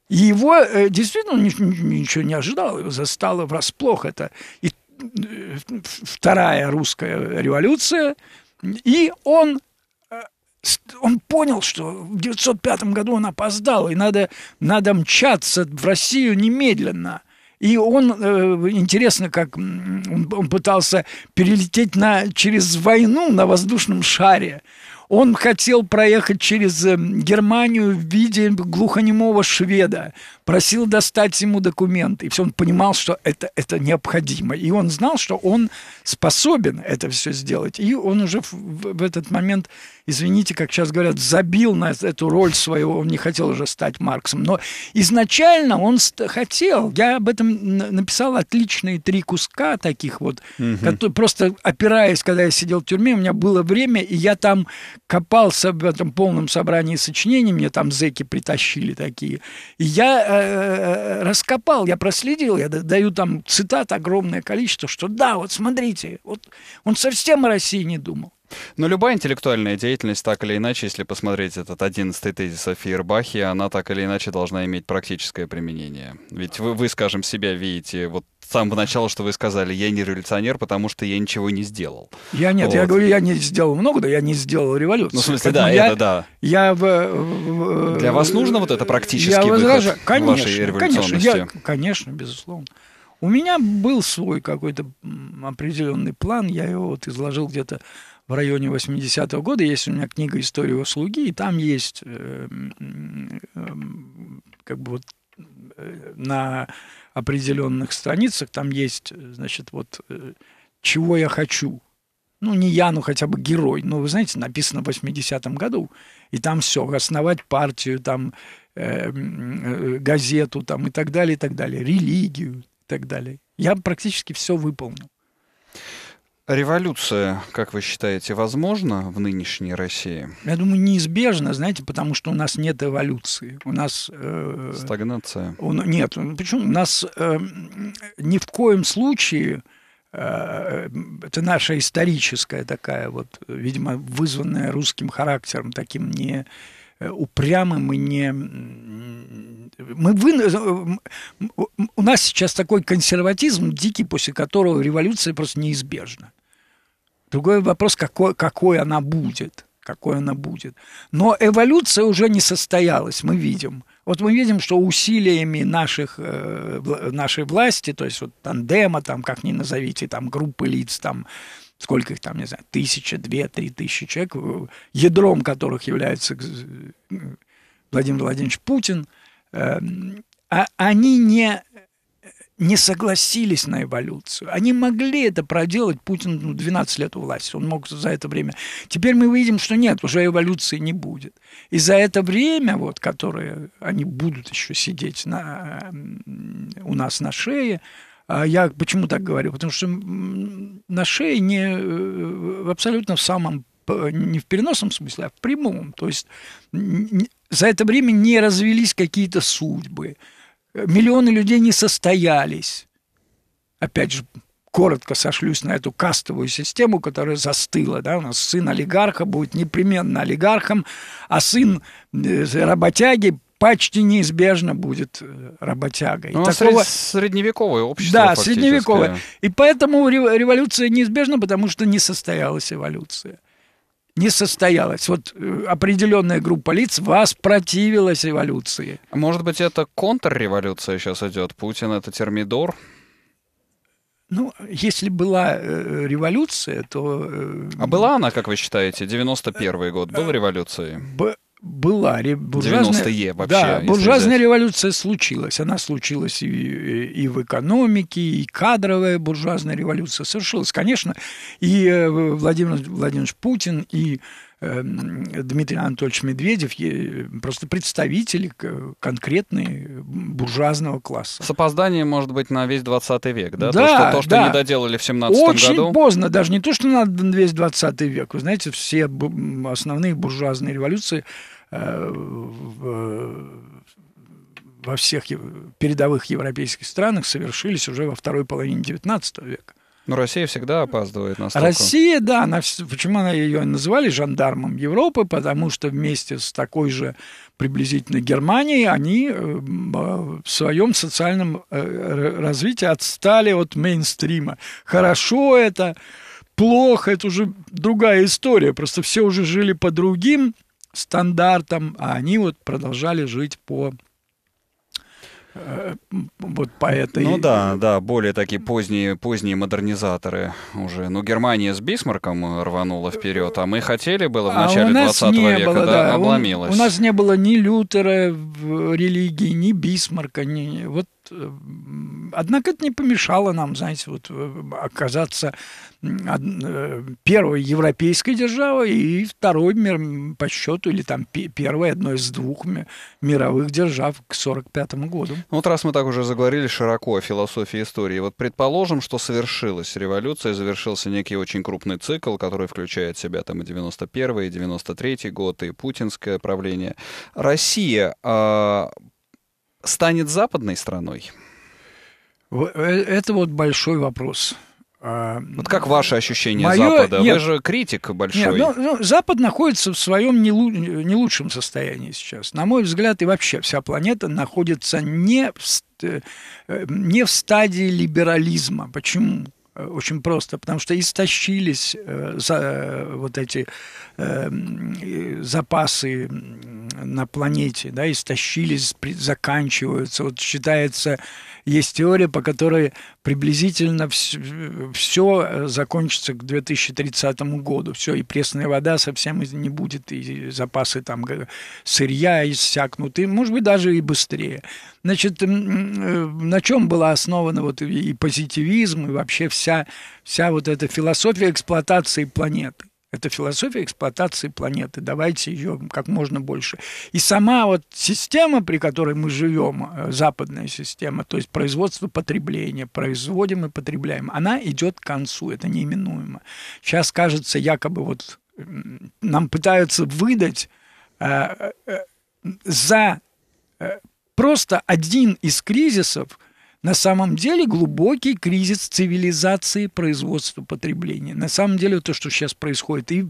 И его э, действительно ничего не ожидал, его застало врасплох. Это и э, вторая русская революция, и он э, он понял, что в 905 году он опоздал, и надо, надо мчаться в Россию немедленно. И он, интересно, как он пытался перелететь на, через войну на воздушном шаре. Он хотел проехать через эм, Германию в виде глухонемого шведа, просил достать ему документы. И все он понимал, что это, это необходимо. И он знал, что он способен это все сделать. И он уже в, в этот момент, извините, как сейчас говорят, забил на эту роль своего, он не хотел уже стать Марксом. Но изначально он хотел. Я об этом написал отличные три куска таких вот, угу. которые, просто опираясь, когда я сидел в тюрьме, у меня было время, и я там копался в этом полном собрании сочинений, мне там зэки притащили такие. И я э, раскопал, я проследил, я даю там цитат огромное количество, что да, вот смотрите, вот он совсем о России не думал. Но любая интеллектуальная деятельность, так или иначе, если посмотреть этот одиннадцатый тезис о Фейербахе, она так или иначе должна иметь практическое применение. Ведь вы, вы, скажем, себя видите вот с самого начала, что вы сказали, я не революционер, потому что я ничего не сделал. Я нет, вот. я говорю, я не сделал много, да я не сделал революцию. Ну, в смысле, да, я, это да. Я в, Для вас нужно вот это практически я возражаю. конечно, вашей революционности? Конечно, я, конечно, безусловно. У меня был свой какой-то определенный план, я его вот изложил где-то в районе 80-го года. Есть у меня книга «История услуги», и там есть э, э, как бы вот э, на определенных страницах там есть, значит, вот чего я хочу. Ну, не я, ну хотя бы герой. Ну, вы знаете, написано в 80-м году. И там все, основать партию, там газету, там и так далее, и так далее, религию и так далее. Я практически все выполнил. Революция, как вы считаете, возможна в нынешней России? Я думаю, неизбежно, знаете, потому что у нас нет эволюции. У нас... Э, Стагнация. У, нет, почему? У нас э, ни в коем случае... Э, это наша историческая такая вот, видимо, вызванная русским характером, таким не э, упрямым и не... Мы вы... У нас сейчас такой консерватизм дикий, после которого революция просто неизбежна. Другой вопрос, какой, какой она будет. какой она будет. Но эволюция уже не состоялась, мы видим. Вот мы видим, что усилиями наших, э, нашей власти, то есть вот тандема, там, как ни назовите, там, группы лиц, там, сколько их там, не знаю, тысяча, две, три тысячи человек, ядром которых является Владимир Владимирович Путин, а они не не согласились на эволюцию. Они могли это проделать, Путин ну, 12 лет у власти, он мог за это время. Теперь мы видим, что нет, уже эволюции не будет. И за это время, вот, которое они будут еще сидеть на, у нас на шее, а я почему так говорю? Потому что на шее не э, абсолютно в самом не в переносном смысле, а в прямом. То есть за это время не развелись какие-то судьбы миллионы людей не состоялись. Опять же, коротко сошлюсь на эту кастовую систему, которая застыла. Да? У нас сын олигарха будет непременно олигархом, а сын э, работяги почти неизбежно будет э, работягой. Ну, такого... средневековое общество. Да, средневековое. И поэтому революция неизбежна, потому что не состоялась эволюция не состоялась. Вот э, определенная группа лиц воспротивилась революции. Может быть, это контрреволюция сейчас идет? Путин это термидор? Ну, если была э, революция, то... Э, а была она, как вы считаете, 91 год был революцией? Б была буржуазная... 90-е вообще. Да, буржуазная революция случилась. Она случилась и, и в экономике, и кадровая буржуазная революция совершилась. Конечно, и э, Владимир Владимирович Путин, и э, Дмитрий Анатольевич Медведев просто представители конкретные буржуазного класса. С опозданием, может быть, на весь 20 век, да? Да, то, что, то, что да. не доделали в 17 Очень году. Очень поздно, даже не то, что на весь 20 век. Вы знаете, все основные буржуазные революции во всех передовых европейских странах совершились уже во второй половине XIX века. Но Россия всегда опаздывает настолько. Россия, да, она, почему она ее называли жандармом Европы, потому что вместе с такой же приблизительно Германией они э, в своем социальном э, развитии отстали от мейнстрима. Хорошо это, плохо, это уже другая история, просто все уже жили по другим стандартам, а они вот продолжали жить по э, вот по этой... Ну да, да, более такие поздние, поздние модернизаторы уже. Ну, Германия с Бисмарком рванула вперед, а мы хотели было в а начале а 20 века, было, да, обломилась. У, у нас не было ни Лютера в религии, ни Бисмарка, ни... Вот Э, однако это не помешало нам, знаете, вот э, оказаться э, первой европейской державой и второй мир по счету, или там первой, одной из двух мировых держав к 1945 году. Ну, вот раз мы так уже заговорили широко о философии истории, вот предположим, что совершилась революция, завершился некий очень крупный цикл, который включает в себя там и 91 и 93 год, и путинское правление. Россия а, станет западной страной? Э, это вот большой вопрос. А, вот как ваше ощущение Моё... Запада? Нет. Вы же критик большой. Нет, ну, ну, Запад находится в своем не, лу... не лучшем состоянии сейчас. На мой взгляд, и вообще вся планета находится не в, э, не в стадии либерализма. Почему? Э, очень просто, потому что истощились э, за, э, вот эти э, запасы на планете, да, истощились, заканчиваются. Вот считается, есть теория, по которой приблизительно все, все закончится к 2030 году. Все, и пресная вода совсем не будет, и запасы там сырья иссякнут, и, может быть, даже и быстрее. Значит, на чем была основана вот и позитивизм, и вообще вся, вся вот эта философия эксплуатации планеты? Это философия эксплуатации планеты. Давайте ее как можно больше. И сама вот система, при которой мы живем, э, западная система, то есть производство потребления, производим и потребляем, она идет к концу, это неименуемо. Сейчас, кажется, якобы вот нам пытаются выдать э, э, за э, просто один из кризисов на самом деле глубокий кризис цивилизации производства потребления. На самом деле то, что сейчас происходит и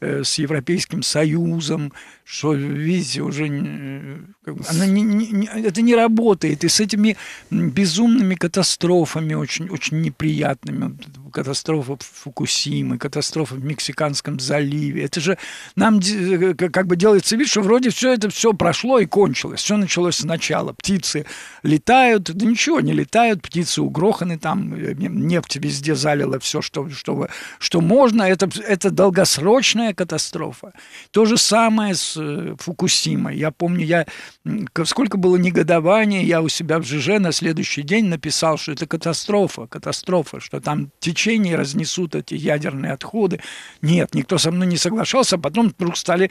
э, с Европейским Союзом, что, видите, уже она не, не, это не работает. И с этими безумными катастрофами очень, очень неприятными, катастрофа Фукусимы, катастрофа в Мексиканском заливе. Это же нам э, как бы делается вид, что вроде все это все прошло и кончилось. Все началось сначала. Птицы летают, да ничего не летают, птицы угроханы, там э, нефть везде залила все, что, что, что можно. Это, это долгосрочная катастрофа. То же самое с э, Фукусимой. Я помню, я сколько было негодования, я у себя в ЖЖ на следующий день написал, что это катастрофа, катастрофа, что там течение разнесут эти ядерные отходы. Нет, никто со мной не соглашался, а потом вдруг стали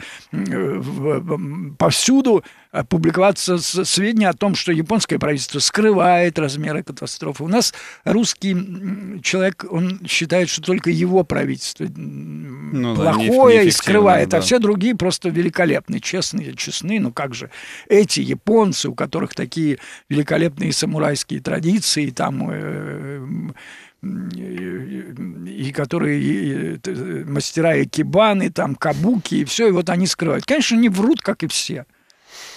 повсюду публиковаться сведения о том, что японское правительство скрывает размеры катастрофы. У нас русский человек, он считает, что только его правительство ну, плохое да, и скрывает, да. а все другие просто великолепные, честные, честны. Ну как же, эти японцы, у которых такие великолепные самурайские традиции, там э, и которые и, мастера экибаны, там, кабуки, и все, и вот они скрывают. Конечно, они врут, как и все.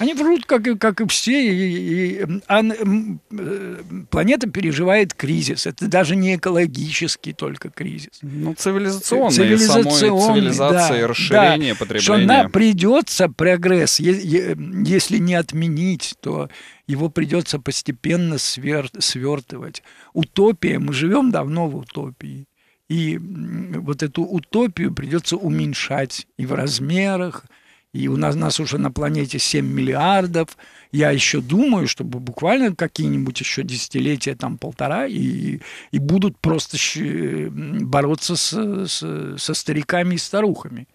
Они врут, как, и, как и все, и, и, а, э, планета переживает кризис. Это даже не экологический только кризис. Ну, цивилизационный, цивилизационный самой цивилизации, да, расширение да, потребления. Что нам придется прогресс, если не отменить, то его придется постепенно свер, свертывать. Утопия, мы живем давно в утопии. И вот эту утопию придется уменьшать и в размерах, и у нас, нас уже на планете 7 миллиардов. Я еще думаю, чтобы буквально какие-нибудь еще десятилетия, там полтора, и, и будут просто бороться с, с, со стариками и старухами.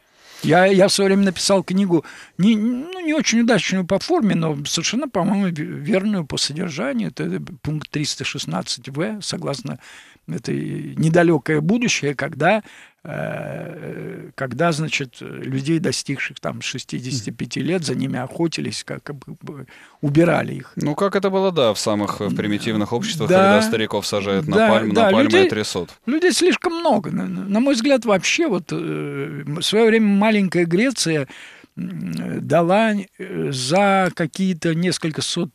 Я, я в свое время написал книгу, не, ну, не очень удачную по форме, но совершенно, по-моему, верную по содержанию. Это пункт 316В, согласно это недалекое будущее, когда Э, когда, значит, людей, достигших там 65 лет, за ними охотились, как бы убирали их. Ну, как это было, да, в самых э, примитивных обществах, да, когда стариков сажают да, на пальму, да, на пальмы людей, и трясут. Людей слишком много. На, на мой взгляд, вообще, вот э, в свое время маленькая Греция дала за какие-то несколько сот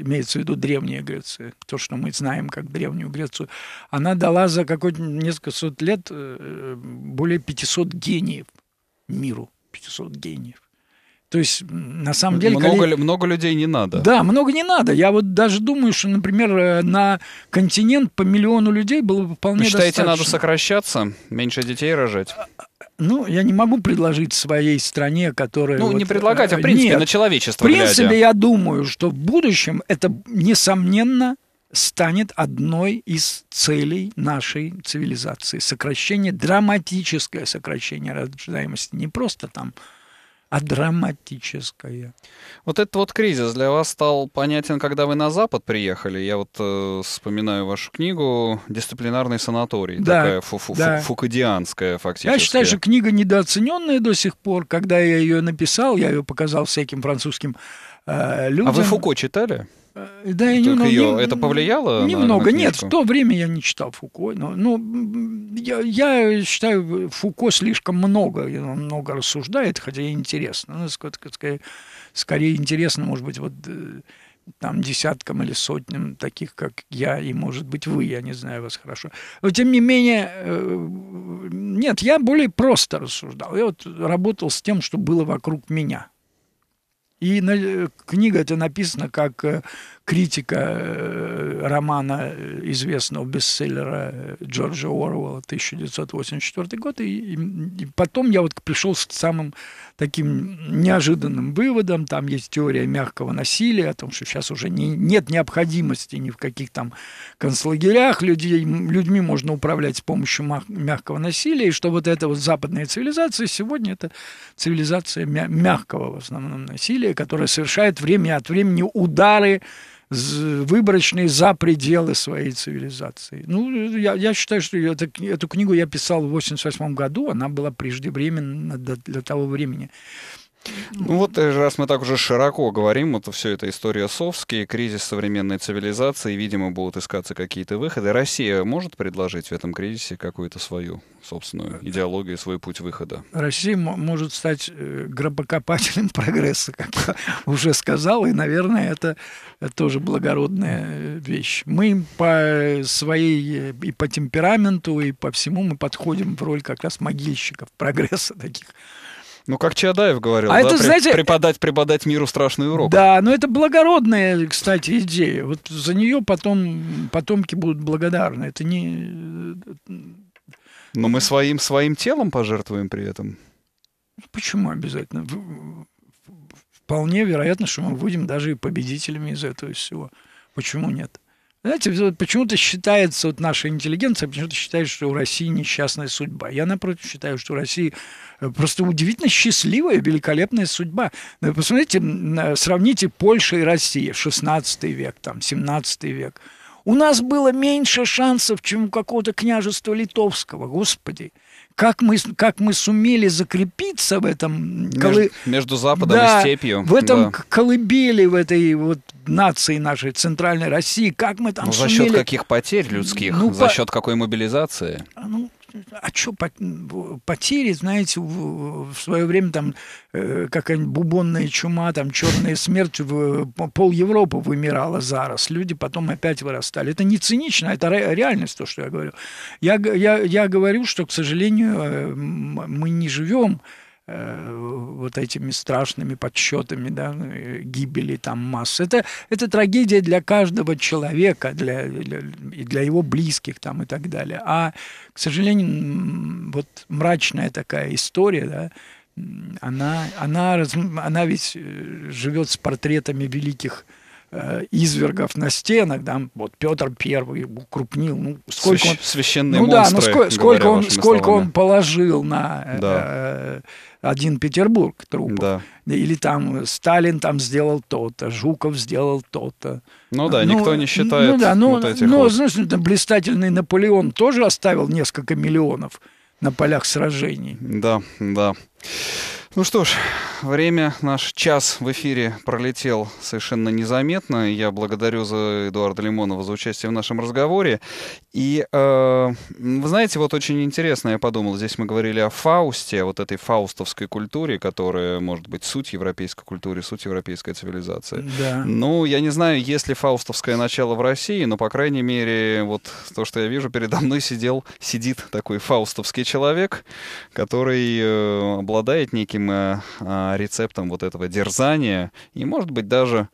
имеется в виду Древняя Греция, то, что мы знаем как Древнюю Грецию, она дала за какой-то несколько сот лет э, более 500 гениев миру, 500 гениев. То есть, на самом деле... Много, коли... много людей не надо. Да, много не надо. Я вот даже думаю, что, например, э, на континент по миллиону людей было бы вполне Вы считаете, достаточно. надо сокращаться, меньше детей рожать? Ну, я не могу предложить своей стране, которая... Ну, вот, не предлагать, а в принципе нет, на человечество В принципе, глядя. я думаю, что в будущем это, несомненно, станет одной из целей нашей цивилизации. Сокращение, драматическое сокращение рождаемости. Не просто там а драматическое. Вот этот вот кризис для вас стал понятен, когда вы на Запад приехали. Я вот э, вспоминаю вашу книгу «Дисциплинарный санаторий», да, такая фу -фу да. фукадианская фактически. Я считаю, что книга недооцененная до сих пор. Когда я ее написал, я ее показал всяким французским э, людям. А вы Фуко читали? Э, да, я не, ее, не, это повлияло? Немного. На, на Нет, в то время я не читал Фуко. Но, ну, я, я считаю, Фуко слишком много, он много рассуждает, хотя и интересно. Ну, скорее, скорее интересно, может быть, вот э, там десяткам или сотням таких, как я, и, может быть, вы, я не знаю вас хорошо. Но, тем не менее, э, нет, я более просто рассуждал. Я вот работал с тем, что было вокруг меня. И на, книга это написана как критика э, романа э, известного бестселлера э, Джорджа Оруэлла 1984 год. И, и потом я вот пришел с самым таким неожиданным выводом. Там есть теория мягкого насилия, о том, что сейчас уже не, нет необходимости ни в каких там концлагерях. Людей, людьми можно управлять с помощью мягкого насилия. И что вот эта вот западная цивилизация сегодня это цивилизация мягкого в основном насилия, которая совершает время от времени удары выборочные за пределы своей цивилизации. Ну, я, я считаю, что это, эту книгу я писал в 88 году, она была преждевременна для, для того времени. Ну вот, э, раз мы так уже широко говорим, это все это история Совски, кризис современной цивилизации, видимо, будут искаться какие-то выходы. Россия может предложить в этом кризисе какую-то свою собственную идеологию, свой путь выхода? Россия может стать э, гробокопателем прогресса, как я уже сказал, и, наверное, это тоже благородная э, вещь. Мы по своей и по темпераменту, и по всему мы подходим в роль как раз могильщиков прогресса таких. Ну, как Чадаев говорил, а да, это, при, знаете, преподать, преподать миру страшный урок. Да, но это благородная, кстати, идея. Вот за нее потом потомки будут благодарны. Это не... Но мы своим, своим телом пожертвуем при этом. Почему обязательно? Вполне вероятно, что мы будем даже и победителями из этого всего. Почему нет? Знаете, почему-то считается, вот наша интеллигенция почему-то считает, что у России несчастная судьба. Я, напротив, считаю, что у России э, просто удивительно счастливая, великолепная судьба. Посмотрите, сравните Польшу и Россию, 16 век, там, 17 век. У нас было меньше шансов, чем у какого-то княжества литовского, господи как мы, как мы сумели закрепиться в этом... Между, колы... между Западом да, и степью. В этом да. колыбели, в этой вот нации нашей центральной России, как мы там ну, за сумели... счет каких потерь людских? Ну, за по... счет какой мобилизации? Ну, а что потери, знаете, в, свое время там э, какая-нибудь бубонная чума, там черная смерть, в, пол Европы вымирала зараз, люди потом опять вырастали. Это не цинично, это реальность, то, что я говорю. Я, я, я говорю, что, к сожалению, э, мы не живем вот этими страшными подсчетами да, гибели там масс. Это, это трагедия для каждого человека, для, для, для его близких там и так далее. А, к сожалению, вот мрачная такая история, да, она, она, она ведь э, живет с портретами великих э, извергов на стенах, да, вот Петр Первый укрупнил, ну сколько Свящ... он, священные ну монстры, да, ну сколько, сколько он, сколько он положил на да. э, один Петербург трупов. Да. Или там Сталин там сделал то-то, Жуков сделал то-то. Ну да, ну, никто не считает ну, да, ну, вот этих Ну, вот. знаешь, блистательный Наполеон тоже оставил несколько миллионов на полях сражений. Да, да. Ну что ж, время, наш час в эфире пролетел совершенно незаметно. Я благодарю за Эдуарда Лимонова за участие в нашем разговоре. И, э, вы знаете, вот очень интересно, я подумал, здесь мы говорили о Фаусте, вот этой фаустовской культуре, которая, может быть, суть европейской культуры, суть европейской цивилизации. Да. Ну, я не знаю, есть ли фаустовское начало в России, но, по крайней мере, вот то, что я вижу, передо мной сидел, сидит такой фаустовский человек, который э, обладает неким неким э, рецептом вот этого дерзания и, может быть, даже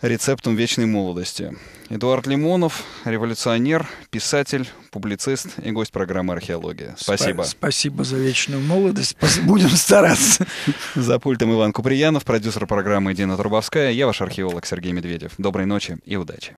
рецептом вечной молодости. Эдуард Лимонов, революционер, писатель, публицист и гость программы «Археология». Спасибо. Спасибо за вечную молодость. Будем стараться. За пультом Иван Куприянов, продюсер программы Дина Трубовская. Я ваш археолог Сергей Медведев. Доброй ночи и удачи.